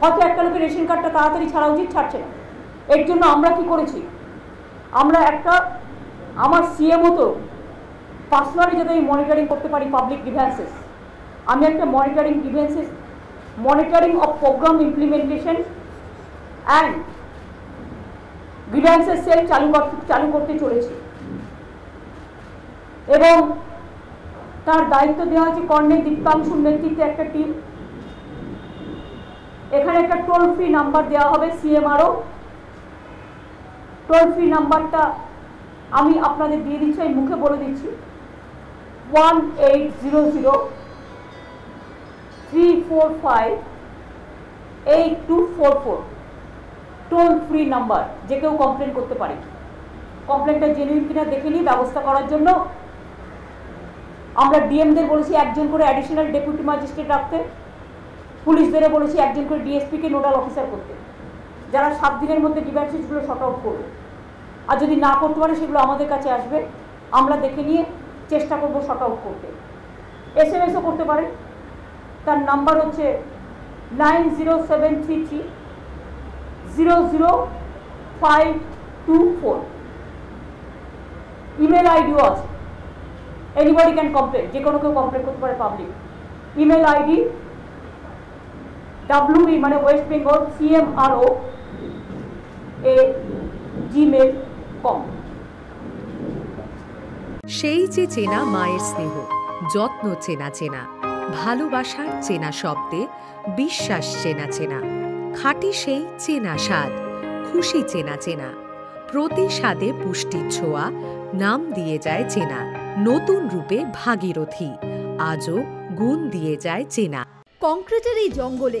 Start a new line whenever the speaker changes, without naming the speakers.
হয়তো একটা লোকের রেশন কার্ডটা তাড়াতাড়ি ছাড়া উচিত ছাড়ছে না। এর জন্য আমরা কি করেছি? আমরা একটা, আমার সিএমও তো পার্সোনালি যাতে আমি মনিটরিং করতে পারি পাবলিক ডিভেন্সেস আমি একটা monitoring grievances monitoring of programme implementation and গ্রিভ্যান্সের cell চালু করতে চালু করতে চলেছি। এবং তার দায়িত্ব দেওয়া হয়েছে কর্ণের দীপ্তাংশুর নেতৃত্বে একটা টিম এখানে একটা টোল ফ্রি নাম্বার দেওয়া হবে সিএমআরও টোল ফ্রি নাম্বারটা আমি আপনাদের দিয়ে দিচ্ছি, আমি মুখে বলে দিচ্ছি। One eight zero zero three four five eight two four four toll free number যে কেউ কমপ্লেন করতে পারে। কমপ্লেনটা জেনুইন কিনা দেখে নিই ব্যবস্থা করার জন্য আমরা ডিএমদের বলেছি, একজন করে অ্যাডিশনাল ডেপুটি ম্যাজিস্ট্রেট রাখতে। পুলিশদেরও বলেছি একজন করে ডিএসপিকে নোডাল অফিসার করতে। যারা সাত দিনের মধ্যে ডিভাইসেসগুলো শর্ট আউট করবে। আর যদি না করতে পারে, সেগুলো আমাদের কাছে আসবে। আমরা দেখে নিয়ে চেষ্টা করব শর্ট আউট করতে। এস এম এসও করতে পারে। তার নাম্বার হচ্ছে nine zero seven three three zero zero five two four email আইডিও আছে। এনিবডি ক্যান কমপ্লেন যে কোনো কেউ কমপ্লেন করতে পারে পাবলিক ইমেল আইডি ডাব্লিউই মানে ওয়েস্ট বেঙ্গল সিএমআরও এ জিমেল কম
সেই যে চেনা মায়ের স্নেহ যত্ন চেনা চেনা ভালোবাসার চেনা শব্দে বিশ্বাস চেনা চেনা খাঁটি সেই চেনা স্বাদ খুশি চেনা চেনা প্রতি স্বাদে পুষ্টির ছোঁয়া নাম দিয়ে যায় চেনা নতুন রূপে ভাগীরথী আজও গুণ দিয়ে যায় চেনা।
কংক্রিটের এই জঙ্গলে